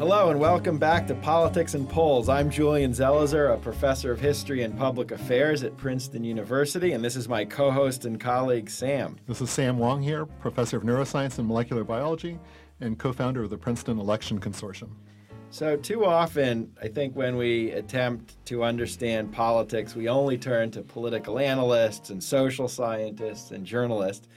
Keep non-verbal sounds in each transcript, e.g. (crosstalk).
Hello and welcome back to Politics and Polls. I'm Julian Zelizer, a professor of history and public affairs at Princeton University, and this is my co host and colleague, Sam. This is Sam Wang here, professor of neuroscience and molecular biology and co founder of the Princeton Election Consortium. So, too often, I think when we attempt to understand politics, we only turn to political analysts and social scientists and journalists.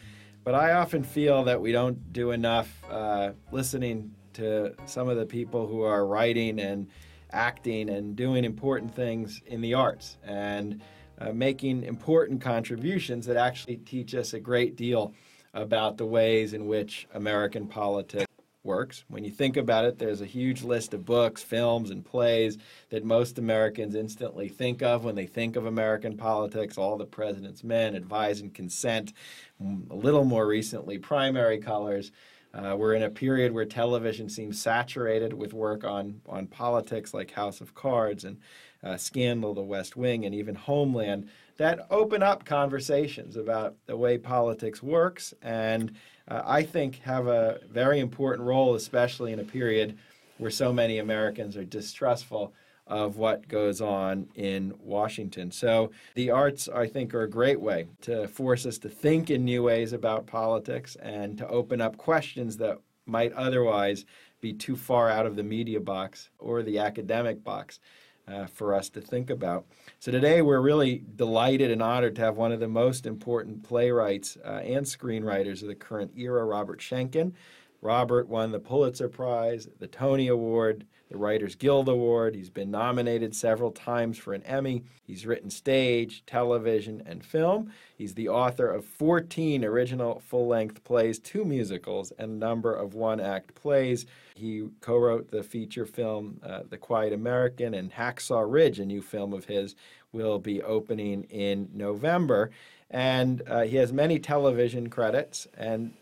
But I often feel that we don't do enough uh, listening to some of the people who are writing and acting and doing important things in the arts and uh, making important contributions that actually teach us a great deal about the ways in which American politics works. When you think about it, there's a huge list of books, films, and plays that most Americans instantly think of when they think of American politics. All the President's Men, Advise and Consent, a little more recently, Primary Colors. Uh, we're in a period where television seems saturated with work on, on politics like House of Cards and uh, Scandal, The West Wing, and even Homeland that open up conversations about the way politics works and uh, I think have a very important role, especially in a period where so many Americans are distrustful of what goes on in Washington. So the arts, I think, are a great way to force us to think in new ways about politics and to open up questions that might otherwise be too far out of the media box or the academic box. Uh, for us to think about. So today we're really delighted and honored to have one of the most important playwrights uh, and screenwriters of the current era, Robert Schenkkan. Robert won the Pulitzer Prize, the Tony Award, the Writers Guild Award. He's been nominated several times for an Emmy. He's written stage, television, and film. He's the author of 14 original full length plays, two musicals, and a number of one act plays. He co wrote the feature film uh, The Quiet American, and Hacksaw Ridge, a new film of his, will be opening in November. And uh, he has many television credits and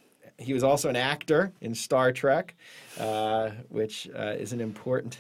he was also an actor in Star Trek, uh, which uh, is an important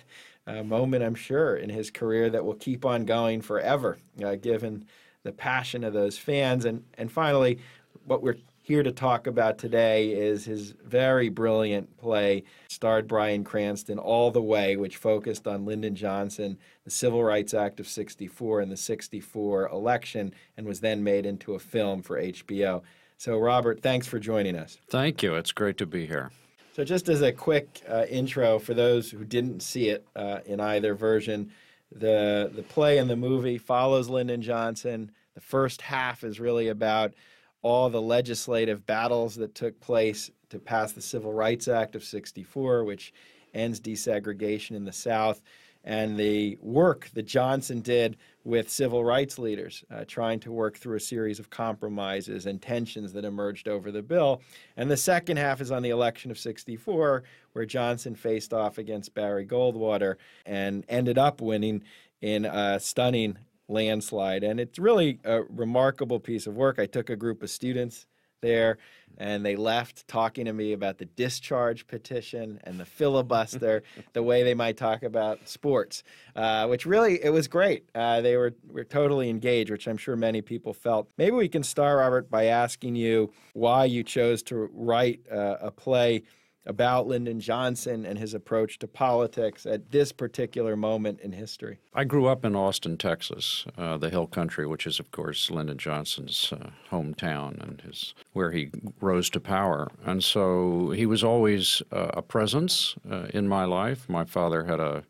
uh, moment, I'm sure, in his career that will keep on going forever, uh, given the passion of those fans. And, and finally, what we're here to talk about today is his very brilliant play, starred Bryan Cranston all the way, which focused on Lyndon Johnson, the Civil Rights Act of 64, and the 64 election, and was then made into a film for HBO. So, Robert, thanks for joining us. Thank you. It's great to be here. So, just as a quick uh, intro for those who didn't see it uh, in either version, the the play and the movie follows Lyndon Johnson. The first half is really about all the legislative battles that took place to pass the Civil Rights Act of 64, which ends desegregation in the South and the work that Johnson did with civil rights leaders, uh, trying to work through a series of compromises and tensions that emerged over the bill. And the second half is on the election of 64, where Johnson faced off against Barry Goldwater and ended up winning in a stunning landslide. And it's really a remarkable piece of work. I took a group of students there and they left talking to me about the discharge petition and the (laughs) filibuster, the way they might talk about sports, uh, which really it was great. Uh, they were were totally engaged, which I'm sure many people felt. Maybe we can start, Robert, by asking you why you chose to write uh, a play about Lyndon Johnson and his approach to politics at this particular moment in history? I grew up in Austin, Texas, uh, the Hill Country, which is, of course, Lyndon Johnson's uh, hometown and his where he rose to power. And so he was always uh, a presence uh, in my life. My father had a,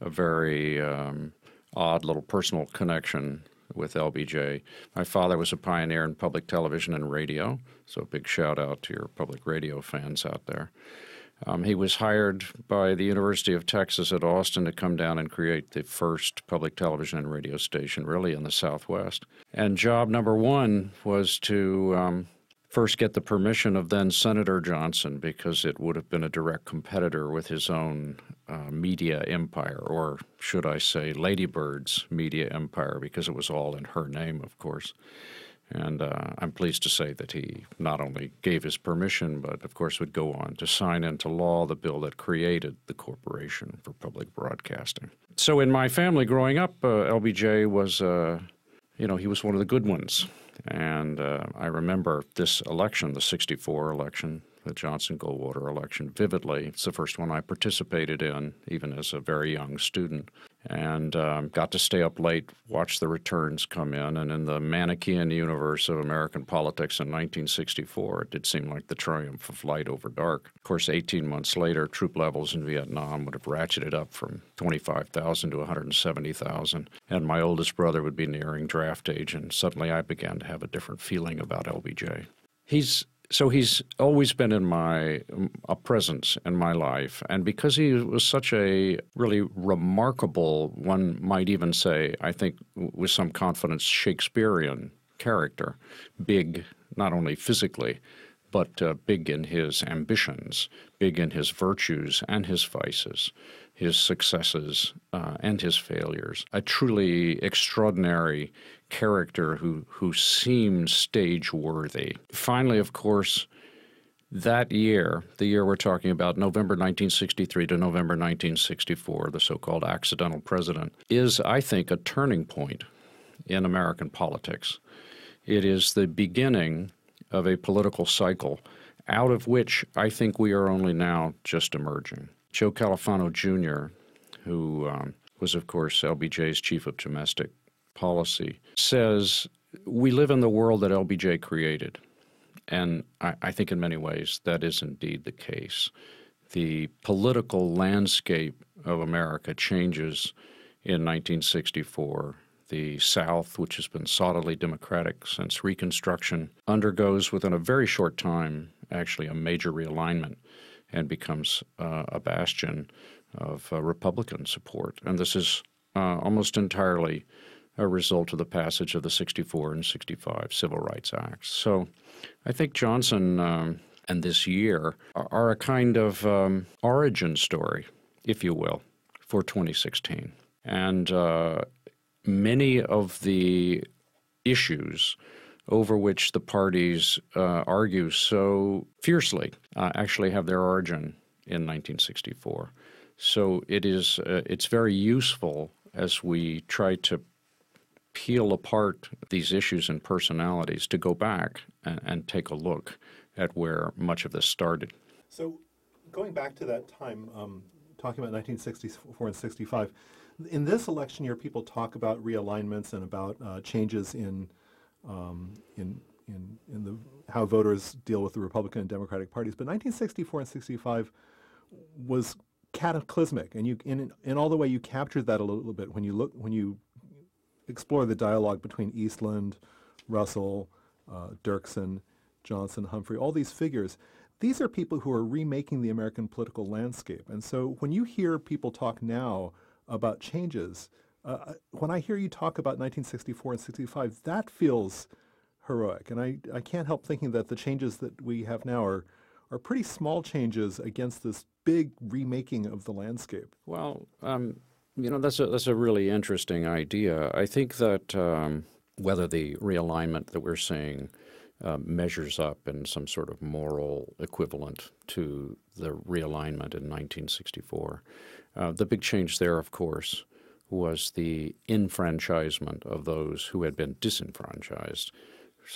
a very um, odd little personal connection with LBJ. My father was a pioneer in public television and radio, so a big shout out to your public radio fans out there. Um, he was hired by the University of Texas at Austin to come down and create the first public television and radio station, really in the Southwest. And job number one was to um, first get the permission of then Senator Johnson because it would have been a direct competitor with his own uh, media empire, or should I say, Lady Bird's media empire, because it was all in her name, of course. And uh, I'm pleased to say that he not only gave his permission, but of course would go on to sign into law the bill that created the Corporation for Public Broadcasting. So in my family growing up, uh, LBJ was, uh, you know, he was one of the good ones. And uh, I remember this election, the 64 election, the Johnson Goldwater election vividly. It's the first one I participated in, even as a very young student, and um, got to stay up late, watch the returns come in. And in the Manichean universe of American politics in 1964, it did seem like the triumph of light over dark. Of course, 18 months later, troop levels in Vietnam would have ratcheted up from 25,000 to 170,000, and my oldest brother would be nearing draft age, and suddenly I began to have a different feeling about LBJ. He's so he's always been in my a presence in my life, and because he was such a really remarkable, one might even say, I think with some confidence, Shakespearean character, big not only physically, but uh, big in his ambitions, big in his virtues and his vices, his successes uh, and his failures. A truly extraordinary character who, who seemed stage worthy. Finally, of course, that year, the year we're talking about, November 1963 to November 1964, the so called accidental president, is, I think, a turning point in American politics. It is the beginning of a political cycle out of which I think we are only now just emerging. Joe Califano Jr., who um, was, of course, LBJ's chief of domestic policy says we live in the world that LBJ created. And I, I, think in many ways that is indeed the case. The political landscape of America changes in 1964. The South, which has been solidly democratic since Reconstruction, undergoes within a very short time actually a major realignment and becomes uh, a bastion of uh, Republican support. And this is uh, almost entirely a result of the passage of the 64 and 65 Civil Rights Acts. So I think Johnson um, and this year are a kind of um, origin story, if you will, for 2016. And uh, many of the issues over which the parties uh, argue so fiercely uh, actually have their origin in 1964. So it is uh, it's very useful as we try to peel apart these issues and personalities to go back and, and take a look at where much of this started. So, going back to that time, um, talking about 1964 and 65, in this election year, people talk about realignments and about uh, changes in, um, in, in, in the, how voters deal with the Republican and Democratic parties. But 1964 and 65 was cataclysmic, and you in in all the way you captured that a little bit when you look when you explore the dialogue between Eastland, Russell, uh, Dirksen, Johnson, Humphrey, all these figures. These are people who are remaking the American political landscape. And so when you hear people talk now about changes, uh, when I hear you talk about 1964 and 65, that feels heroic. And I, I can't help thinking that the changes that we have now are, are pretty small changes against this big remaking of the landscape. Well, um, you know, that's a, that's a really interesting idea. I think that um, whether the realignment that we're seeing uh, measures up in some sort of moral equivalent to the realignment in 1964, uh, the big change there, of course, was the enfranchisement of those who had been disenfranchised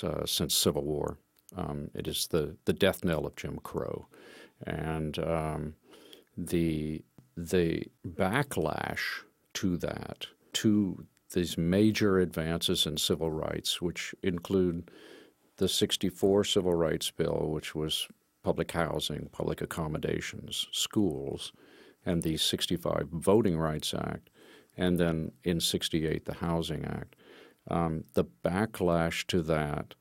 uh, since Civil War. Um, it is the, the death knell of Jim Crow. And um, the the backlash to that, to these major advances in civil rights, which include the 64 Civil Rights Bill, which was public housing, public accommodations, schools, and the 65 Voting Rights Act, and then in 68 the Housing Act. Um, the backlash to that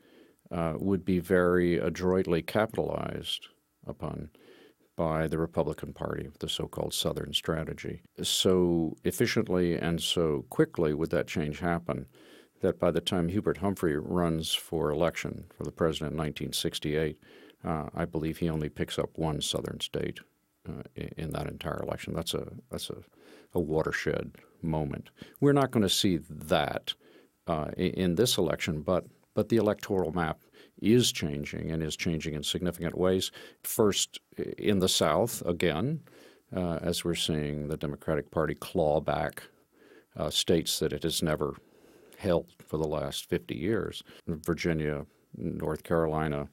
uh, would be very adroitly capitalized upon by the Republican Party, the so called Southern strategy. So efficiently and so quickly would that change happen that by the time Hubert Humphrey runs for election for the president in 1968, uh, I believe he only picks up one Southern state in that entire election. That's a that's a, a watershed moment. We're not going to see that uh, in this election, but but the electoral map is changing and is changing in significant ways. First, in the South, again, uh, as we're seeing the Democratic Party claw back uh, states that it has never held for the last 50 years Virginia, North Carolina,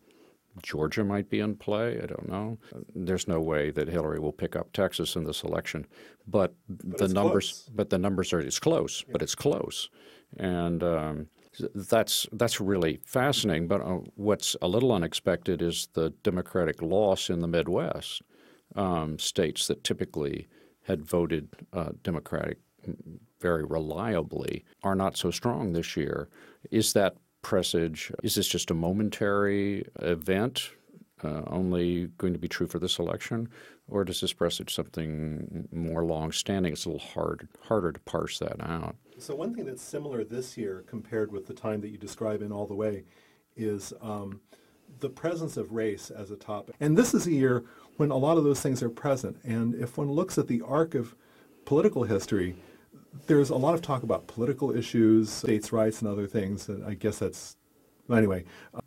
Georgia might be in play. I don't know. There's no way that Hillary will pick up Texas in this election, but, But the numbers. close. But the numbers are. It's close, but it's close, and um, that's that's really fascinating. But uh, what's a little unexpected is the Democratic loss in the Midwest um, states that typically had voted uh, Democratic very reliably are not so strong this year. Is that presage? Is this just a momentary event, uh, only going to be true for this election, or does this presage something more long-standing? It's a little hard harder to parse that out. So one thing that's similar this year compared with the time that you describe in All the Way is um, the presence of race as a topic. And this is a year when a lot of those things are present. And if one looks at the arc of political history, there's a lot of talk about political issues, states' rights, and other things. And I guess that's anyway.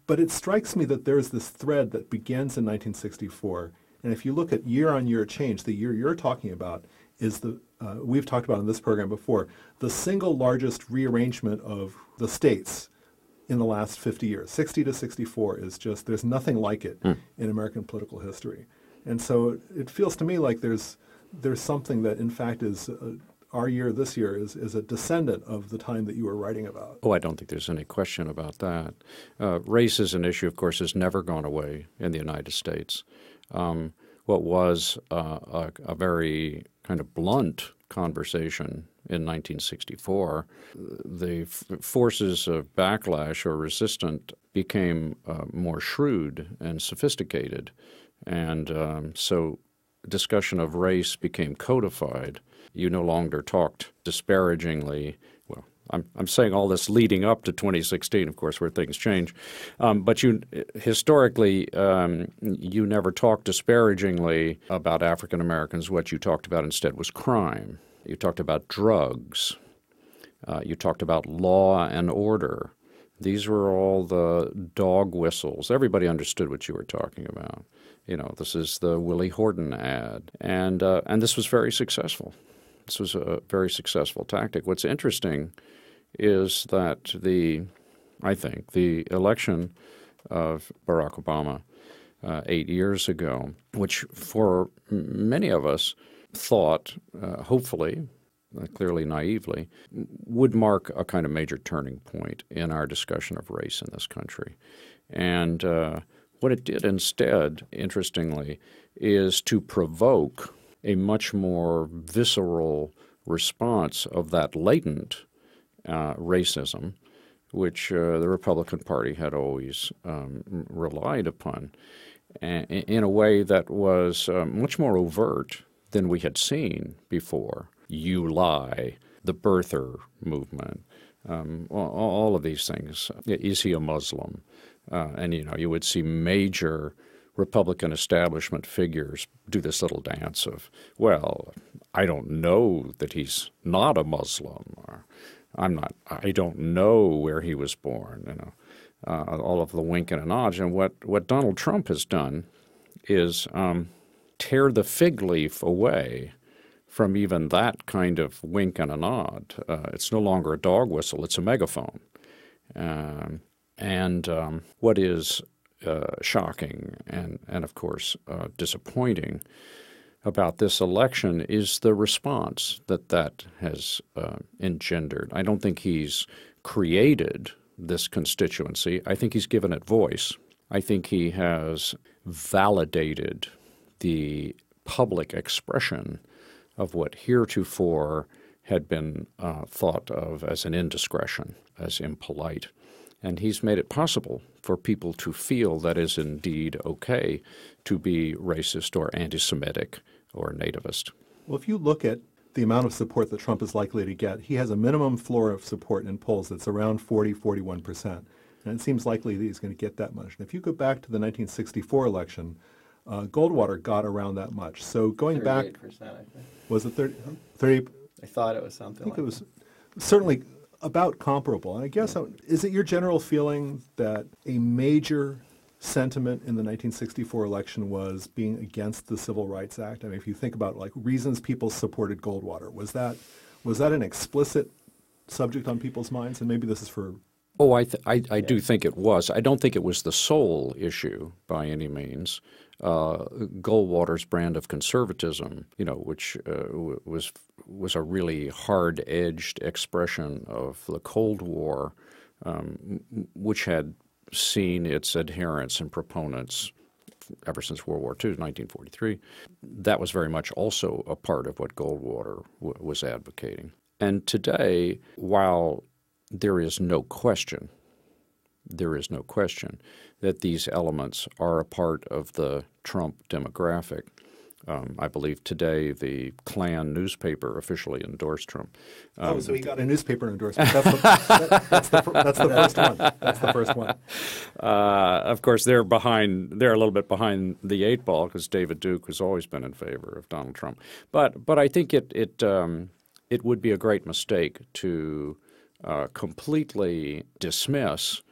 But it strikes me that there's this thread that begins in 1964. And if you look at year-on-year change, the year you're talking about is the uh, we've talked about in this program before the single largest rearrangement of the states in the last 50 years. 60 to 64 is just there's nothing like it in American political history. And so it feels to me like there's there's something that in fact is uh, our year this year is is a descendant of the time that you were writing about. Oh, I don't think there's any question about that. Uh, race as an issue, of course, has never gone away in the United States. Um, what was uh, a, a very kind of blunt conversation in 1964, the f- forces of backlash or resistance became uh, more shrewd and sophisticated. And um, so discussion of race became codified. You no longer talked disparagingly. Well, I'm, I'm saying all this leading up to 2016, of course, where things change. Um, but you historically, um, you never talked disparagingly about African Americans. What you talked about instead was crime. You talked about drugs. Uh, you talked about law and order. These were all the dog whistles. Everybody understood what you were talking about. You know, this is the Willie Horton ad, and uh, and this was very successful. This was a very successful tactic. What's interesting is that the, I think, the election of Barack Obama uh, eight years ago, which for many of us thought, uh, hopefully, uh, clearly naively, would mark a kind of major turning point in our discussion of race in this country. And uh, what it did instead, interestingly, is to provoke a much more visceral response of that latent uh, racism, which uh, the Republican Party had always um, relied upon, in a way that was uh, much more overt than we had seen before. You lie, the birther movement, um, all of these things. Is he a Muslim? Uh, and you know, you would see major Republican establishment figures do this little dance of, well, I don't know that he's not a Muslim, or I'm not, I don't know where he was born. You know, uh, all of the wink and a nod. And what what Donald Trump has done is um, tear the fig leaf away from even that kind of wink and a nod. Uh, it's no longer a dog whistle; it's a megaphone. Um, and um, what is uh, shocking and, and of course, uh, disappointing about this election is the response that that has uh, engendered. I don't think he's created this constituency. I think he's given it voice. I think he has validated the public expression of what heretofore had been uh, thought of as an indiscretion, as impolite. And he's made it possible for people to feel that is indeed okay to be racist or anti Semitic or nativist. Well, if you look at the amount of support that Trump is likely to get, he has a minimum floor of support in polls that's around 40, 41 percent. And it seems likely that he's going to get that much. And if you go back to the 1964 election, uh, Goldwater got around that much. So going back, 38%, I think. was it 30, 30 I thought it was something I think like it was certainly about comparable. And I guess, uh, is it your general feeling that a major sentiment in the 1964 election was being against the Civil Rights Act? I mean, if you think about like reasons people supported Goldwater, was that was that an explicit subject on people's minds? And maybe this is for Oh, I, th- I, I do think it was. I don't think it was the sole issue by any means. Uh, Goldwater's brand of conservatism, you know, which uh, was was a really hard-edged expression of the Cold War, um, which had seen its adherents and proponents ever since World War II, 1943. That was very much also a part of what Goldwater w- was advocating. And today, while there is no question, there is no question that these elements are a part of the Trump demographic. Um, I believe today the Klan newspaper officially endorsed Trump. Um, oh, so he got a newspaper endorsement. That's the, that, that's the, that's the first one. That's the first one. (laughs) Uh, of course, they're behind. They're a little bit behind the eight ball because David Duke has always been in favor of Donald Trump. But but I think it it um, it would be a great mistake to uh, completely dismiss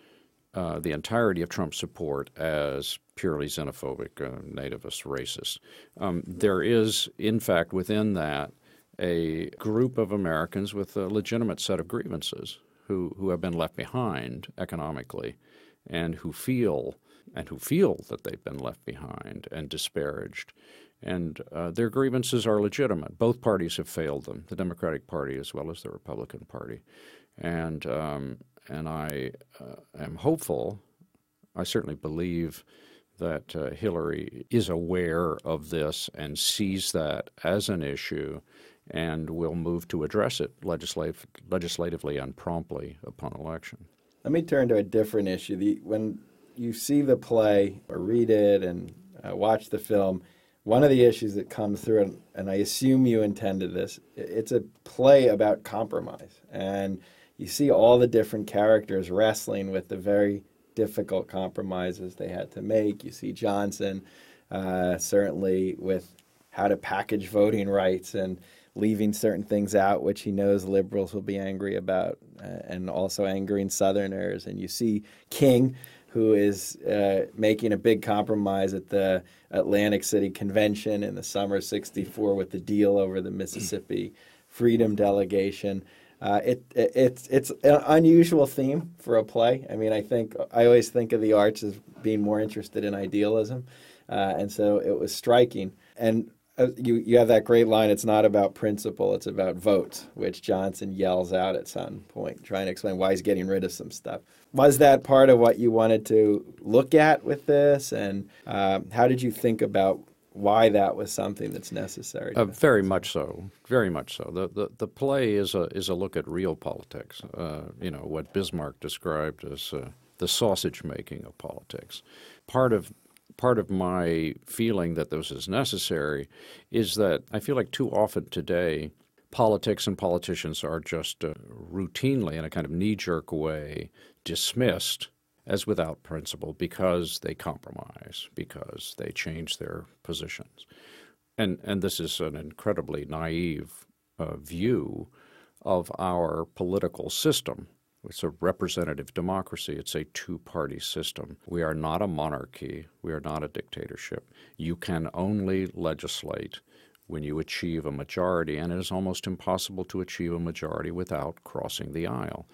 uh, the entirety of Trump's support as purely xenophobic, uh, nativist, racist. Um, there is, in fact, within that, a group of Americans with a legitimate set of grievances who, who have been left behind economically and who feel and who feel that they've been left behind and disparaged. And uh, their grievances are legitimate. Both parties have failed them, the Democratic Party as well as the Republican Party. And um, and I uh, am hopeful. I certainly believe that uh, Hillary is aware of this and sees that as an issue and will move to address it legislative, legislatively and promptly upon election. Let me turn to a different issue. The, when you see the play or read it and uh, watch the film, one of the issues that comes through, and, and I assume you intended this, it's a play about compromise. And you see all the different characters wrestling with the very difficult compromises they had to make. You see Johnson uh, certainly with how to package voting rights and leaving certain things out, which he knows liberals will be angry about, uh, and also angering Southerners. And you see King, who is uh, making a big compromise at the Atlantic City Convention in the summer of '64 with the deal over the Mississippi Freedom Delegation. Uh, it, it, it's it's an unusual theme for a play. I mean, I think I always think of the arts as being more interested in idealism, uh, and so it was striking. And uh, you you have that great line. It's not about principle; it's about votes, which Johnson yells out at some point, trying to explain why he's getting rid of some stuff. Was that part of what you wanted to look at with this, and uh, how did you think about why that was something that's necessary. Uh, very much so. Very much so. The, the the play is a is a look at real politics. Uh, you know what Bismarck described as uh, the sausage making of politics. Part of part of my feeling that this is necessary is that I feel like too often today politics and politicians are just uh, routinely in a kind of knee jerk way dismissed as without principle because they compromise, because they change their positions. And, and this is an incredibly naive uh, view of our political system. It's a representative democracy. It's a two party system. We are not a monarchy. We are not a dictatorship. You can only legislate when you achieve a majority, and it is almost impossible to achieve a majority without crossing the aisle.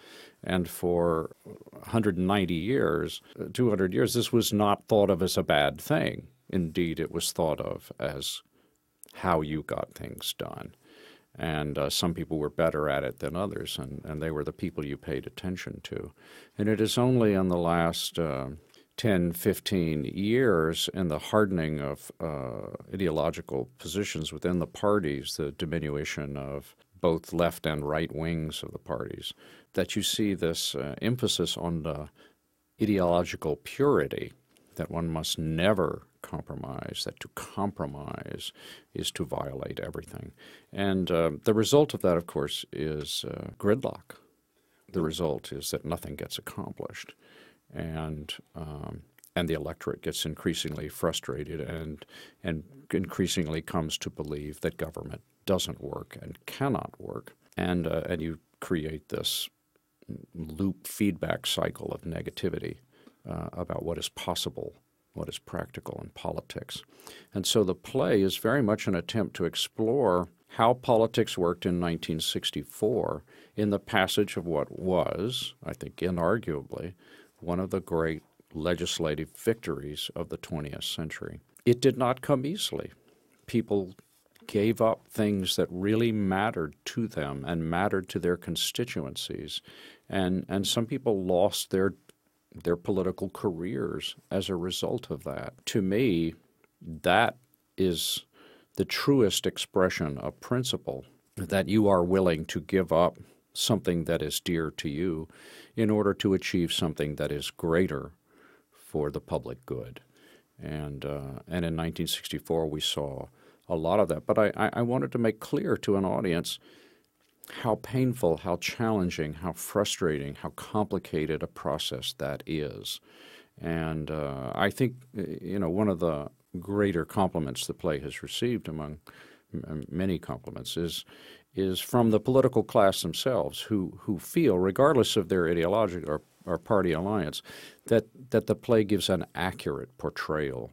And for 190 years, 200 years, this was not thought of as a bad thing. Indeed, it was thought of as how you got things done. And uh, some people were better at it than others, and, and they were the people you paid attention to. And it is only in the last uh, 10, 15 years and the hardening of uh, ideological positions within the parties, the diminution of both left and right wings of the parties, that you see this uh, emphasis on the ideological purity that one must never compromise, that to compromise is to violate everything. And uh, the result of that, of course, is uh, gridlock. The result is that nothing gets accomplished and um, and the electorate gets increasingly frustrated and and increasingly comes to believe that government doesn't work and cannot work, and uh, and you create this loop feedback cycle of negativity uh, about what is possible, what is practical in politics, and so the play is very much an attempt to explore how politics worked in 1964 in the passage of what was, I think, inarguably, one of the great legislative victories of the 20th century. It did not come easily. People gave up things that really mattered to them and mattered to their constituencies. And, and some people lost their, their political careers as a result of that. To me, that is the truest expression of principle that you are willing to give up something that is dear to you in order to achieve something that is greater for the public good. And, uh, and in 1964, we saw a lot of that. But I, I wanted to make clear to an audience how painful, how challenging, how frustrating, how complicated a process that is. And uh, I think, you know, one of the greater compliments the play has received among many compliments is is from the political class themselves who who feel regardless of their ideological or, or party alliance that that the play gives an accurate portrayal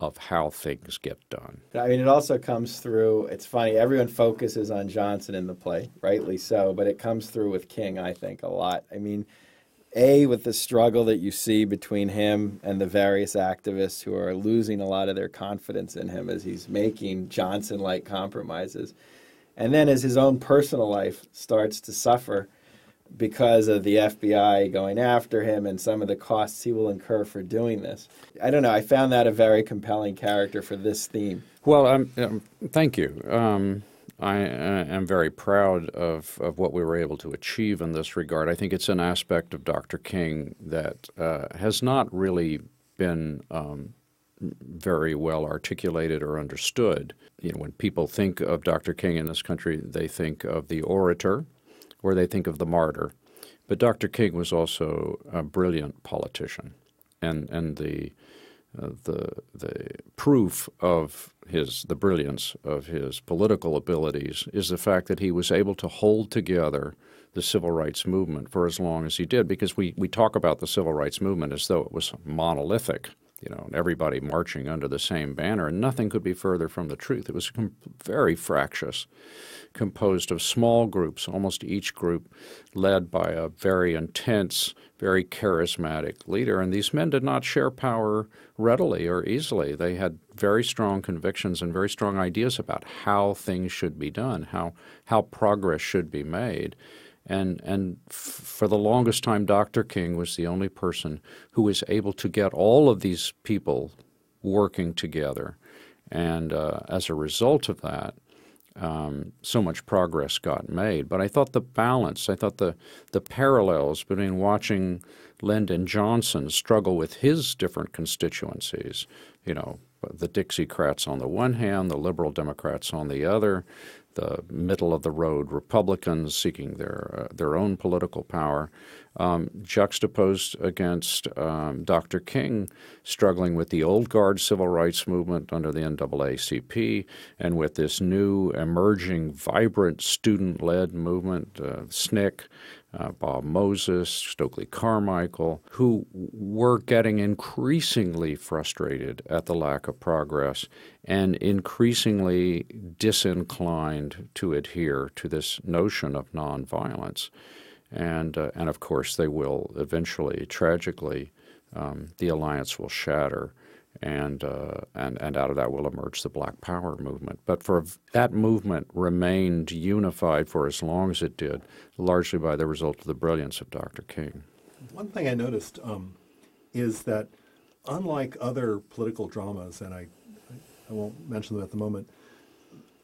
of how things get done. I mean, it also comes through. It's funny. Everyone focuses on Johnson in the play, rightly so, but it comes through with King. I think a lot. I mean, a with the struggle that you see between him and the various activists who are losing a lot of their confidence in him as he's making Johnson-like compromises, and then as his own personal life starts to suffer because of the FBI going after him and some of the costs he will incur for doing this. I don't know. I found that a very compelling character for this theme. Well, um, um, thank you. Um, I am very proud of, of what we were able to achieve in this regard. I think it's an aspect of Dr. King that uh, has not really been um, very well articulated or understood. You know, when people think of Dr. King in this country, they think of the orator or they think of the martyr. But Dr. King was also a brilliant politician, and and the uh, the the proof of his the brilliance of his political abilities is the fact that he was able to hold together the civil rights movement for as long as he did because we, we talk about the civil rights movement as though it was monolithic you know everybody marching under the same banner and nothing could be further from the truth it was very fractious composed of small groups, almost each group led by a very intense, very charismatic leader. And these men did not share power readily or easily. They had very strong convictions and very strong ideas about how things should be done, how, how progress should be made. And, and f- for the longest time, Dr. King was the only person who was able to get all of these people working together. And uh, as a result of that, um, so much progress got made. But I thought the balance, I thought the, the parallels between watching Lyndon Johnson struggle with his different constituencies, you know, the Dixiecrats on the one hand, the Liberal Democrats on the other, the middle of the road Republicans seeking their uh, their own political power, um, juxtaposed against um, Dr. King struggling with the old guard civil rights movement under the NAACP and with this new emerging vibrant student led movement, uh, SNCC. Uh, Bob Moses, Stokely Carmichael, who were getting increasingly frustrated at the lack of progress and increasingly disinclined to adhere to this notion of nonviolence. And uh, and of course they will eventually, tragically, um, the alliance will shatter, and uh, and and out of that will emerge the Black Power movement. But for that movement remained unified for as long as it did, largely by the result of the brilliance of Dr. King. One thing I noticed um, is that unlike other political dramas, and I I won't mention them at the moment.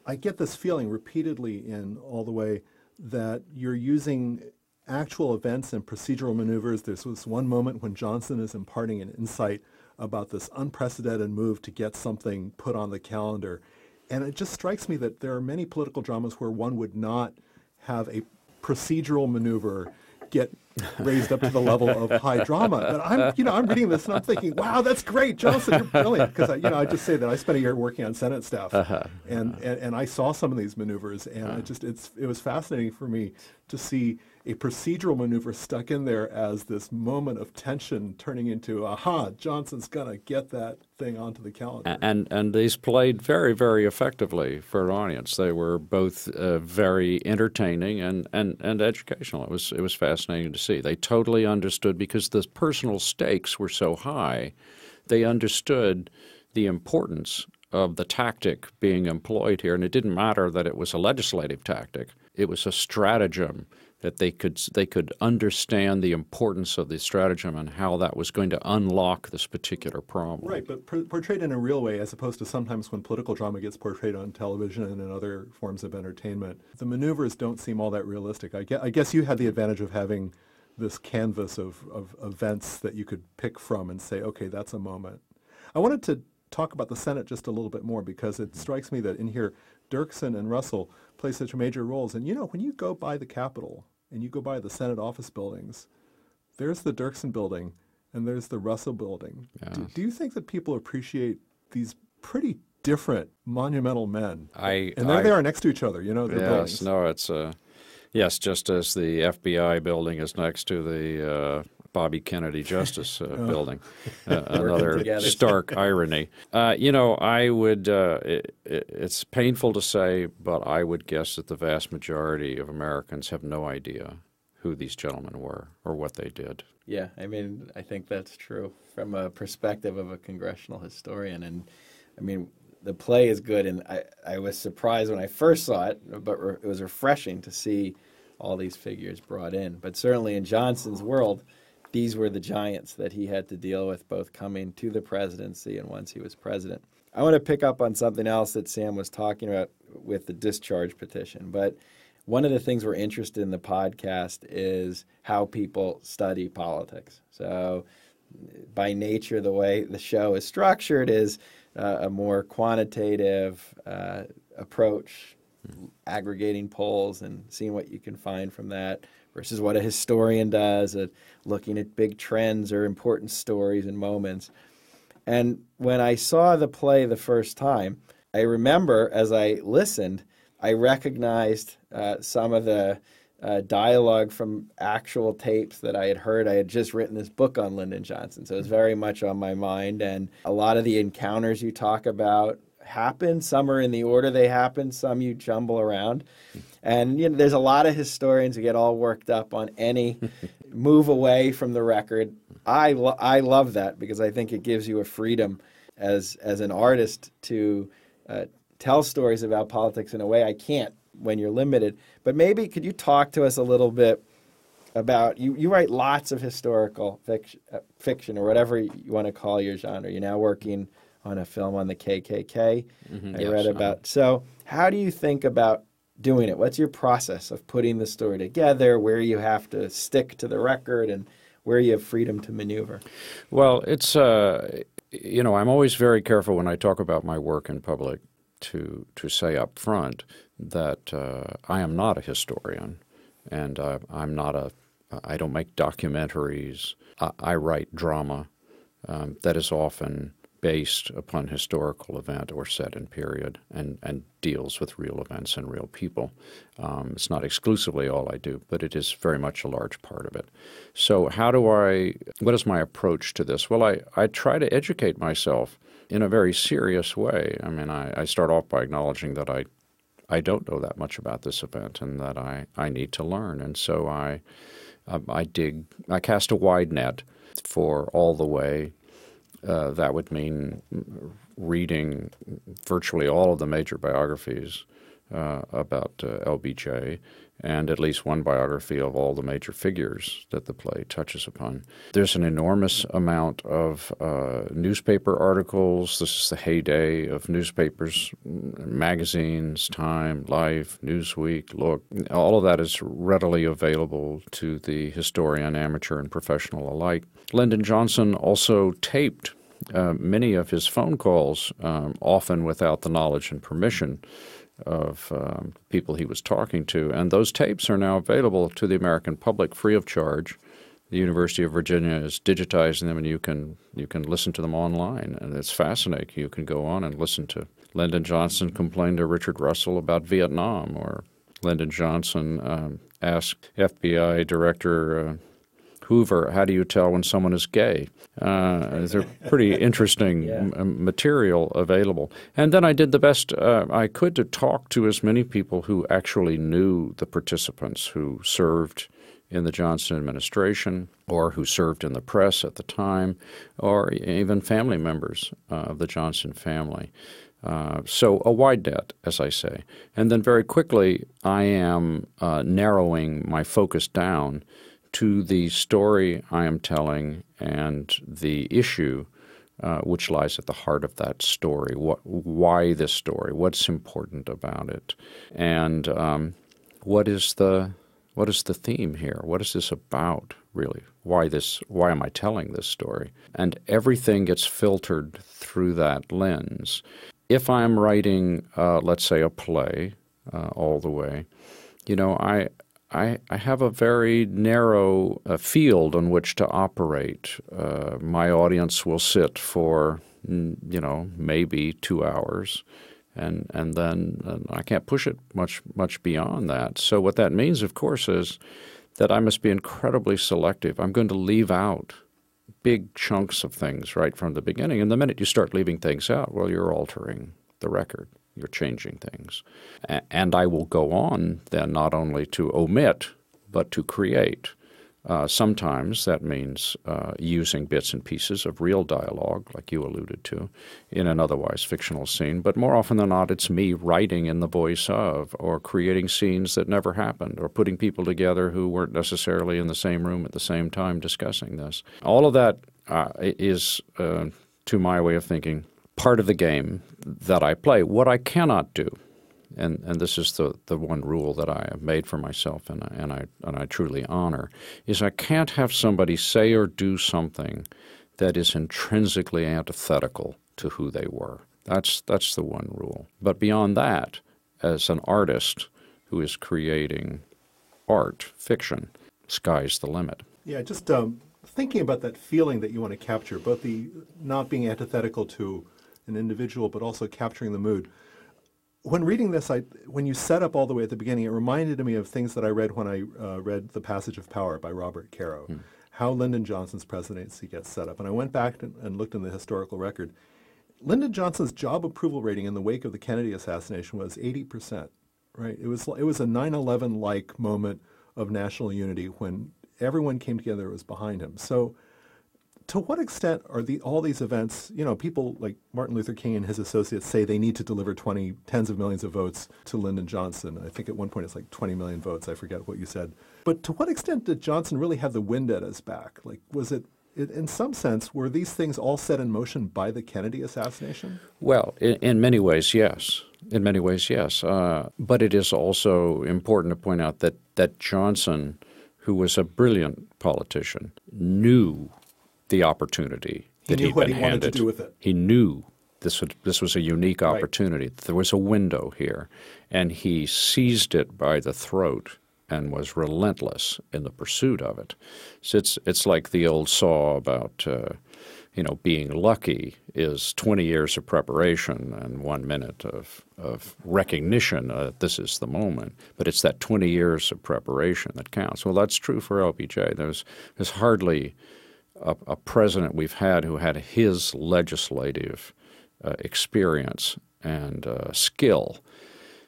I get this feeling repeatedly in all the way that you're using actual events and procedural maneuvers. There's this one moment when Johnson is imparting an insight about this unprecedented move to get something put on the calendar. And it just strikes me that there are many political dramas where one would not have a procedural maneuver get raised up to the level of high drama. But I'm, you know, I'm reading this and I'm thinking, wow, that's great, Johnson, you're brilliant. Because you know, I just say that I spent a year working on Senate staff, uh-huh. and, and and I saw some of these maneuvers, and uh-huh. it just it's it was fascinating for me to see a procedural maneuver stuck in there as this moment of tension turning into, aha, Johnson's going to get that thing onto the calendar. And, and these played very, very effectively for an audience. They were both uh, very entertaining and, and, and educational. It was, it was fascinating to see. They totally understood because the personal stakes were so high, they understood the importance of the tactic being employed here. And it didn't matter that it was a legislative tactic, it was a stratagem that they could they could understand the importance of the stratagem and how that was going to unlock this particular problem. Right, but portrayed in a real way, as opposed to sometimes when political drama gets portrayed on television and in other forms of entertainment, the maneuvers don't seem all that realistic. I guess, I guess you had the advantage of having this canvas of, of events that you could pick from and say, okay, that's a moment. I wanted to talk about the Senate just a little bit more because it strikes me that in here, Dirksen and Russell play such major roles. And you know, when you go by the Capitol and you go by the Senate office buildings, there's the Dirksen building and there's the Russell building. Yes. Do, do, you think that people appreciate these pretty different monumental men? I and there I, they are next to each other. You know, yes, buildings. no, it's uh, yes, just as the FBI building is next to the uh, Bobby Kennedy Justice uh, (laughs) oh. Building. (laughs) Uh, another stark (laughs) irony. Uh, you know, I would, uh, it, it's painful to say, but I would guess that the vast majority of Americans have no idea who these gentlemen were or what they did. Yeah, I mean, I think that's true from a perspective of a congressional historian. And I mean, the play is good, and I, I was surprised when I first saw it, but re- it was refreshing to see all these figures brought in. But certainly in Johnson's world, these were the giants that he had to deal with both coming to the presidency and once he was president. I want to pick up on something else that Sam was talking about with the discharge petition, but one of the things we're interested in the podcast is how people study politics. So, by nature, the way the show is structured is uh, a more quantitative uh, approach, aggregating polls and seeing what you can find from that versus what a historian does, at looking at big trends or important stories and moments. And when I saw the play the first time, I remember as I listened, I recognized uh, some of the uh, dialogue from actual tapes that I had heard. I had just written this book on Lyndon Johnson, so it was very much on my mind. And a lot of the encounters you talk about happen. Some are in the order they happen, some you jumble around. And you know, there's a lot of historians who get all worked up on any (laughs) move away from the record. I, lo- I love that because I think it gives you a freedom as, as an artist to uh, tell stories about politics in a way I can't when you're limited. But maybe could you talk to us a little bit about you? You write lots of historical fiction, uh, fiction or whatever you want to call your genre. You're now working on a film on the KKK. Mm-hmm, I read about. So, how do you think about doing it? What's your process of putting the story together? Where you have to stick to the record and where you have freedom to maneuver? Well, it's uh, you know I'm always very careful when I talk about my work in public to to say up front that uh, I am not a historian and uh, I'm not a I don't make documentaries. I, I write drama um, that is often based upon historical event or set in period and, and deals with real events and real people. Um, it's not exclusively all I do, but it is very much a large part of it. So, how do I, what is my approach to this? Well, I, I try to educate myself in a very serious way. I mean, I, I start off by acknowledging that I, I don't know that much about this event and that I, I need to learn. And so I, um, I dig, I cast a wide net for all the way uh, that would mean reading virtually all of the major biographies uh, about uh, LBJ and at least one biography of all the major figures that the play touches upon. There's an enormous amount of uh, newspaper articles. This is the heyday of newspapers, magazines, Time, Life, Newsweek, Look. All of that is readily available to the historian, amateur, and professional alike. Lyndon Johnson also taped uh, many of his phone calls, um, often without the knowledge and permission of um, people he was talking to. And those tapes are now available to the American public free of charge the University of Virginia is digitizing them, and you can you can listen to them online, and it's fascinating. You can go on and listen to Lyndon Johnson complain to Richard Russell about Vietnam, or Lyndon Johnson um, asked FBI Director uh, Hoover, "How do you tell when someone is gay?" Uh, they're pretty (laughs) interesting yeah. m- material available. And then I did the best uh, I could to talk to as many people who actually knew the participants who served in the Johnson administration or who served in the press at the time, or even family members uh, of the Johnson family. Uh, so a wide net, as I say. And then very quickly, I am uh, narrowing my focus down to the story I am telling and the issue uh, which lies at the heart of that story. What, why this story? What's important about it? And um, what is the what is the theme here? What is this about, really? Why this? Why am I telling this story? And everything gets filtered through that lens. If I'm writing, uh, let's say, a play uh, all the way, you know, I I, I have a very narrow uh, field on which to operate. Uh, my audience will sit for, you know, maybe two hours, and and then uh, I can't push it much much beyond that. So what that means, of course, is that I must be incredibly selective. I'm going to leave out big chunks of things right from the beginning, and the minute you start leaving things out, well, you're altering the record you're changing things. And I will go on then not only to omit, but to create. Uh, sometimes that means uh, using bits and pieces of real dialogue, like you alluded to, in an otherwise fictional scene. But more often than not, it's me writing in the voice of, or creating scenes that never happened, or putting people together who weren't necessarily in the same room at the same time discussing this. All of that uh, is, uh, to my way of thinking, part of the game that I play. What I cannot do, and, and this is the, the one rule that I have made for myself and I, and, I, and I truly honor, is I can't have somebody say or do something that is intrinsically antithetical to who they were. That's, that's the one rule. But beyond that, as an artist who is creating art, fiction, sky's the limit. Yeah, just um, thinking about that feeling that you want to capture, both the not being antithetical to an individual, but also capturing the mood. When reading this, I, when you set up all the way at the beginning, it reminded me of things that I read when I uh, read The Passage of Power by Robert Caro, mm. how Lyndon Johnson's presidency gets set up. And I went back and, and looked in the historical record. Lyndon Johnson's job approval rating in the wake of the Kennedy assassination was 80%, right? It was, it was a 9-11 like moment of national unity when everyone came together, it was behind him. So to what extent are the, all these events, you know, people like Martin Luther King and his associates say they need to deliver 20, tens of millions of votes to Lyndon Johnson. I think at one point it's like 20 million votes. I forget what you said. But to what extent did Johnson really have the wind at his back? Like, was it, in some sense, were these things all set in motion by the Kennedy assassination? Well, in, in many ways, yes. In many ways, yes. Uh, but it is also important to point out that, that Johnson, who was a brilliant politician, knew the opportunity he that he'd been he handed. to do with it. He knew this was, this was a unique opportunity. Right. There was a window here, and he seized it by the throat and was relentless in the pursuit of it. So it's it's like the old saw about uh, you know being lucky is 20 years of preparation and one minute of of recognition. Uh, this is the moment, but it's that 20 years of preparation that counts. Well, that's true for LBJ. There's there's hardly a, a president we've had who had his legislative uh, experience and uh, skill.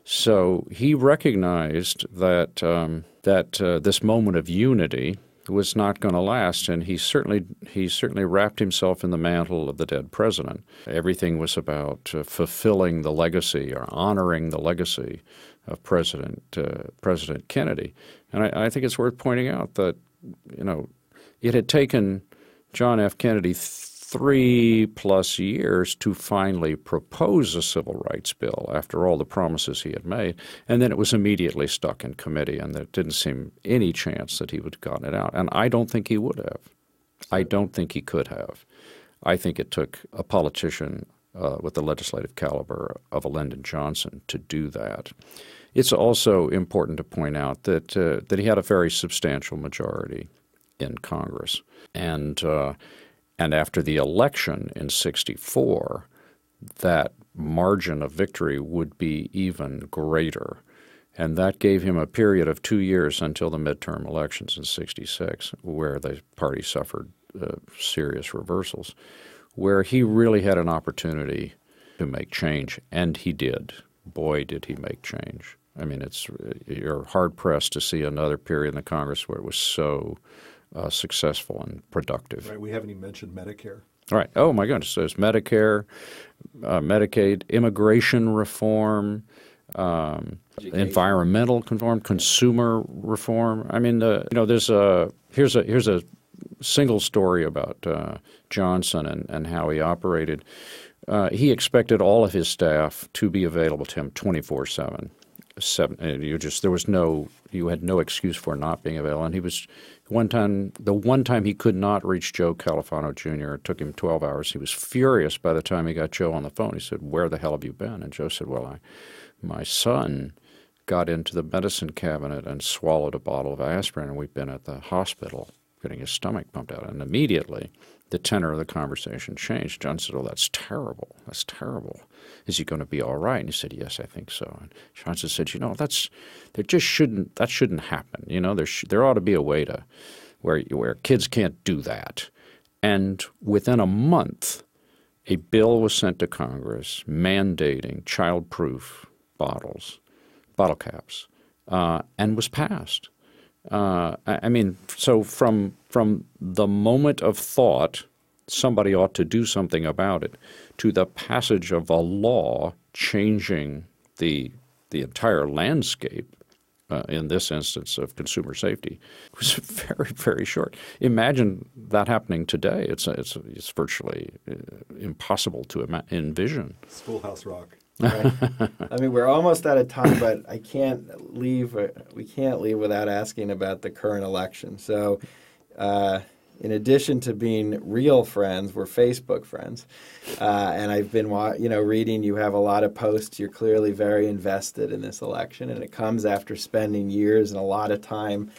So he recognized that um, that uh, this moment of unity was not going to last, and he certainly he certainly wrapped himself in the mantle of the dead president. Everything was about uh, fulfilling the legacy or honoring the legacy of President uh, President Kennedy, and I, I think it's worth pointing out that you know it had taken John F. Kennedy three plus years to finally propose a civil rights bill after all the promises he had made. And then it was immediately stuck in committee, and there didn't seem any chance that he would have gotten it out. And I don't think he would have. I don't think he could have. I think it took a politician uh, with the legislative caliber of a Lyndon Johnson to do that. It's also important to point out that uh, that he had a very substantial majority in Congress. And, uh, and after the election in 64, that margin of victory would be even greater. And that gave him a period of two years until the midterm elections in 66, where the party suffered uh, serious reversals, where he really had an opportunity to make change. And he did. Boy, did he make change. I mean, it's you're hard pressed to see another period in the Congress where it was so uh, successful and productive. Right. We haven't even mentioned Medicare. All right. Oh my goodness. There's Medicare, uh, Medicaid, immigration reform, um, environmental conform, consumer reform. I mean, the, you know, there's a here's a here's a single story about uh, Johnson and, and how he operated. Uh, he expected all of his staff to be available to him 24 7 seven. Uh, you just there was no you had no excuse for not being available. And he was one time the one time he could not reach Joe Califano Jr. It took him 12 hours. He was furious by the time he got Joe on the phone. He said, "Where the hell have you been?" And Joe said, "Well, I my son." Got into the medicine cabinet and swallowed a bottle of aspirin, and we've been at the hospital getting his stomach pumped out. And immediately, the tenor of the conversation changed. John said, "Oh, that's terrible. That's terrible." Is he going to be all right? And he said, yes, I think so. And Johnson said, you know, that's there just shouldn't that shouldn't happen. You know, there sh- there ought to be a way to where where kids can't do that. And within a month, a bill was sent to Congress mandating child-proof bottles, bottle caps, uh, and was passed. Uh, I mean, so from from the moment of thought, somebody ought to do something about it to the passage of a law changing the the entire landscape uh, in this instance of consumer safety (laughs) was very very short. Imagine that happening today. It's it's it's virtually uh, impossible to ima- envision. Schoolhouse Rock. (laughs) Right. I mean, we're almost out of time, but I can't leave. Uh, we can't leave without asking about the current election. So. Uh, in addition to being real friends, we're Facebook friends. Uh, and I've been, you know, reading. You have a lot of posts. You're clearly very invested in this election, and it comes after spending years and a lot of time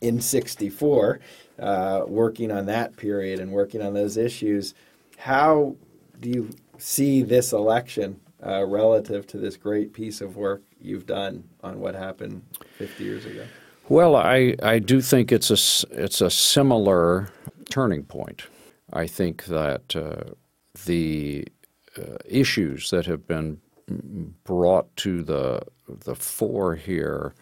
in '64 uh, working on that period and working on those issues. How do you see this election uh, relative to this great piece of work you've done on what happened 50 years ago? Well, I, I do think it's a, it's a similar turning point. I think that uh, the uh, issues that have been brought to the, the fore here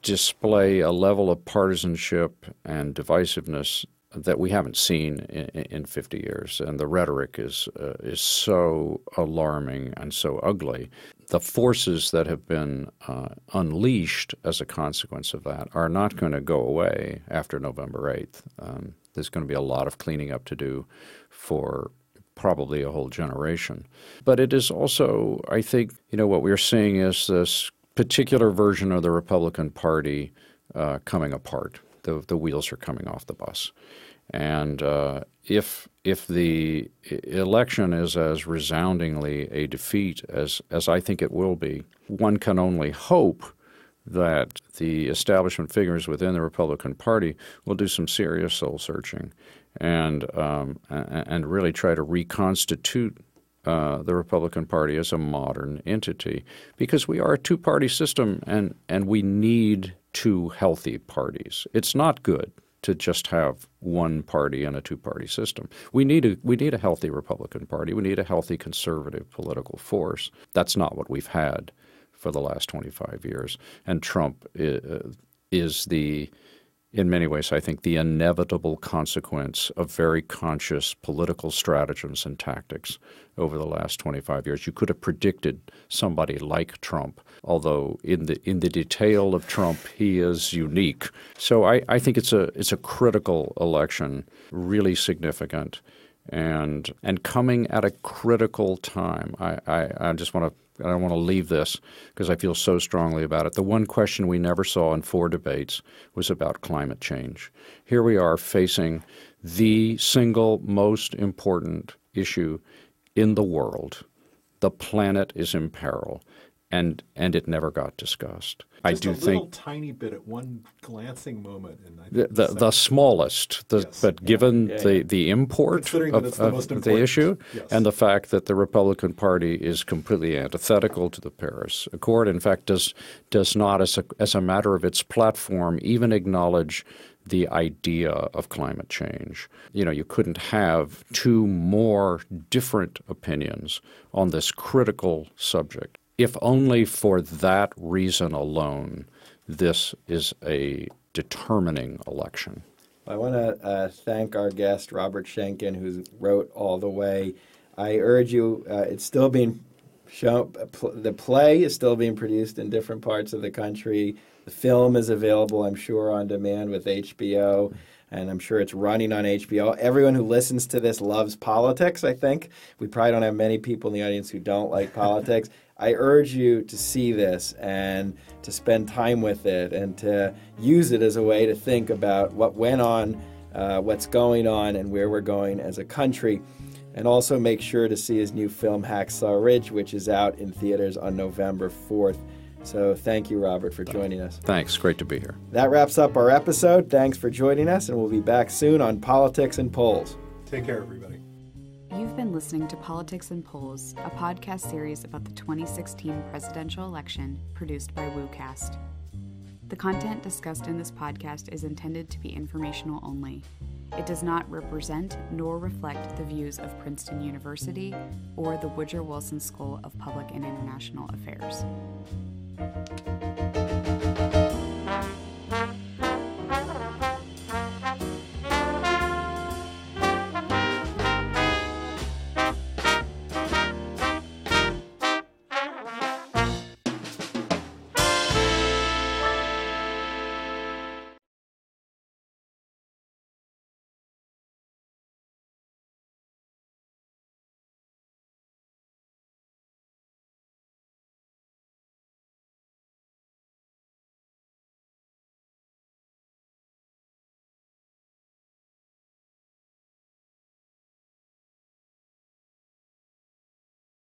display a level of partisanship and divisiveness that we haven't seen in, in 50 years, and the rhetoric is uh, is so alarming and so ugly. The forces that have been uh, unleashed as a consequence of that are not going to go away after November 8th. Um, there's going to be a lot of cleaning up to do for probably a whole generation. But it is also, I think, you know, what we're seeing is this particular version of the Republican Party uh, coming apart. The, the wheels are coming off the bus. And uh, if if the election is as resoundingly a defeat as as I think it will be, one can only hope that the establishment figures within the Republican Party will do some serious soul searching and um, and really try to reconstitute uh, the Republican Party as a modern entity because we are a two party system and, and we need two healthy parties. It's not good to just have one party and a two-party system. We need a we need a healthy Republican Party. We need a healthy conservative political force. That's not what we've had for the last 25 years. And Trump is, is the in many ways, I think, the inevitable consequence of very conscious political stratagems and tactics over the last 25 years. You could have predicted somebody like Trump, although in the in the detail of Trump, he is unique. So I, I think it's a it's a critical election, really significant, and and coming at a critical time. I, I, I just want to I don't want to leave this because I feel so strongly about it. The one question we never saw in four debates was about climate change. Here we are facing the single most important issue in the world. The planet is in peril. And and it never got discussed. I Just do a little think tiny bit at one glancing moment in the the, the smallest, the, Yes. but given Yeah, the, yeah. the import of, the of the issue Yes. and the fact that the Republican Party is completely antithetical to the Paris Accord, in fact, does does not, as a, as a matter of its platform, even acknowledge the idea of climate change. You know, you couldn't have two more different opinions on this critical subject. If only for that reason alone, this is a determining election. I want to uh, thank our guest, Robert Schenkkan, who wrote All the Way. I urge you, uh, it's still being shown, the play is still being produced in different parts of the country. The film is available, I'm sure, on demand with HBO, and I'm sure it's running on HBO. Everyone who listens to this loves politics, I think. We probably don't have many people in the audience who don't like (laughs) politics. I urge you to see this and to spend time with it and to use it as a way to think about what went on, uh, what's going on, and where we're going as a country. And also make sure to see his new film, Hacksaw Ridge, which is out in theaters on November 4th. So thank you, Robert, for joining us. Thanks. Great to be here. That wraps up our episode. Thanks for joining us, and we'll be back soon on Politics and Polls. Take care, everybody. You've been listening to Politics and Polls, a podcast series about the 2016 presidential election produced by WooCast. The content discussed in this podcast is intended to be informational only. It does not represent nor reflect the views of Princeton University or the Woodrow Wilson School of Public and International Affairs.